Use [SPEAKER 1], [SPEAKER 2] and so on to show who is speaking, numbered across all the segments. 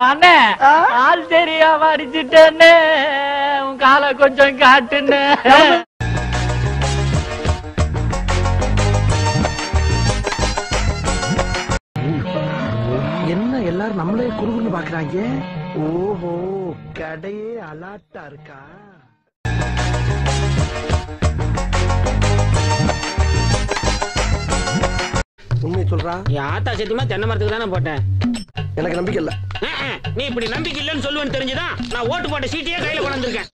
[SPEAKER 1] அண்ணே ஆள் தெரியாம அடிச்சிட்டேன்னு உன் காலை கொஞ்சம் காட்டுன்னு
[SPEAKER 2] என்ன எல்லாரும் நம்மளே குறுகுன்னு பாக்குறாங்க ஓஹோ கடையே அலாட்டா இருக்கா? சொல்றா?
[SPEAKER 3] என் ஆத்தா சத்தியமா தென்னை மரத்துக்கு தானே போட்டேன்.
[SPEAKER 2] எனக்கு நம்பிக்கை இல்ல.
[SPEAKER 3] நீ இப்படி நம்பிக்கை இல்லைன்னு சொல்லுவேன்னு தெரிஞ்சுதான் நான் ஓட்டு போட்ட சீட்டையே கையில கொண்டு வந்திருக்கேன்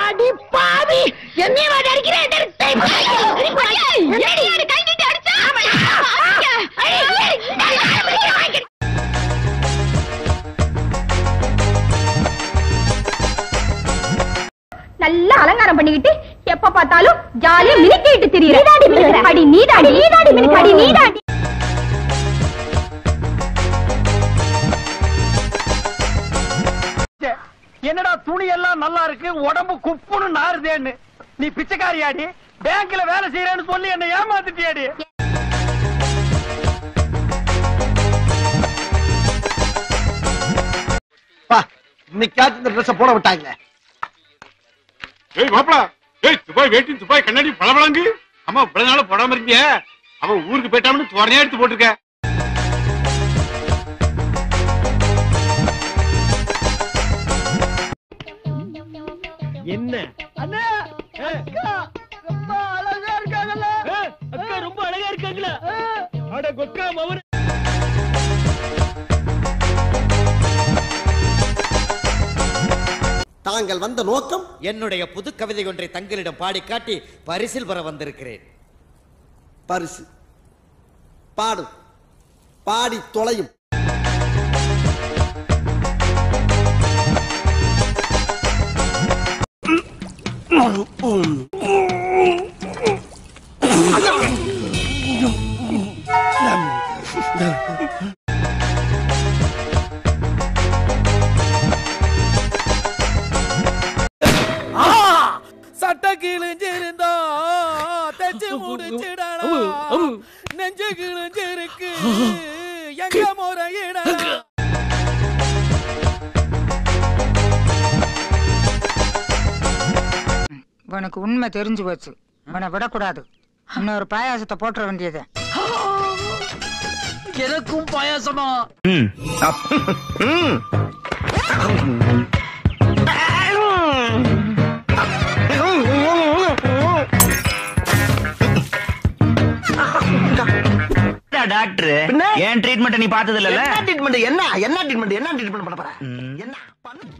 [SPEAKER 4] அடி பாவி. என்னைய நல்லா அலங்காரம் பண்ணிக்கிட்டு எப்ப பார்த்தாலும் ஜாலியா மினுக்கிட்டு திரியற. அடி நீதாடி நீதாடி அடி நீதாடி
[SPEAKER 1] என்னடா துணி எல்லாம் நல்லா இருக்கு? உடம்பு குப்புன்னு நாறுதேன்னு. நீ பிச்சைக்காரியாடி? பேங்க்ல வேலை செய்யறேன்னு சொல்லி என்ன ஏமாத்திட்டியாடி?
[SPEAKER 2] இன்னைக்காச்சும் இந்த ட்ரெஸ் போட விட்டாங்க.
[SPEAKER 5] ஏய் மாப்பிளா. ஏய் துபாய் வேட்டி துபாய் கண்ணாடி பளபளங்கு. அம்மா இவ்வளவு நாளா போடாம இருக்கிய. அவன் ஊருக்கு போயிட்டான்னு தோரணையா எடுத்து போட்டிருக்க.
[SPEAKER 1] என்ன? அண்ணா அக்கா ரொம்ப அழகா இருக்காங்கல்ல. அக்கா ரொம்ப அழகா இருக்காங்களா. அட கொக்கா மவன்.
[SPEAKER 2] தாங்கள் வந்த நோக்கம்
[SPEAKER 6] என்னுடைய புது கவிதை ஒன்றை தங்களிடம் பாடி காட்டி பரிசில் பெற வந்திருக்கிறேன்.
[SPEAKER 2] பரிசு. பாடு. பாடி தொலையும்.
[SPEAKER 7] சட்ட கிழிஞ்சிருந்தா தச்சு முடிச்சிடலாம். நெஞ்சு கிழிஞ்சிருக்கு எங்க முறையிடலாம்.
[SPEAKER 8] உனக்கு உண்மை தெரிஞ்சு போச்சு. உன்னை விடக்கூடாது. இன்னொரு பாயாசத்தை போட்டுற வேண்டியது.
[SPEAKER 1] எனக்கும் பாயாசமா?
[SPEAKER 9] டாக்டர்? ஏன் ட்ரீட்மெண்ட் நீ பார்த்தது இல்ல
[SPEAKER 2] என்ன ட்ரீட்மெண்ட் என்ன? என்ன ட்ரீட்மெண்ட் என்ன ட்ரீட்மெண்ட் பண்ண போற? என்ன? பண்ணு.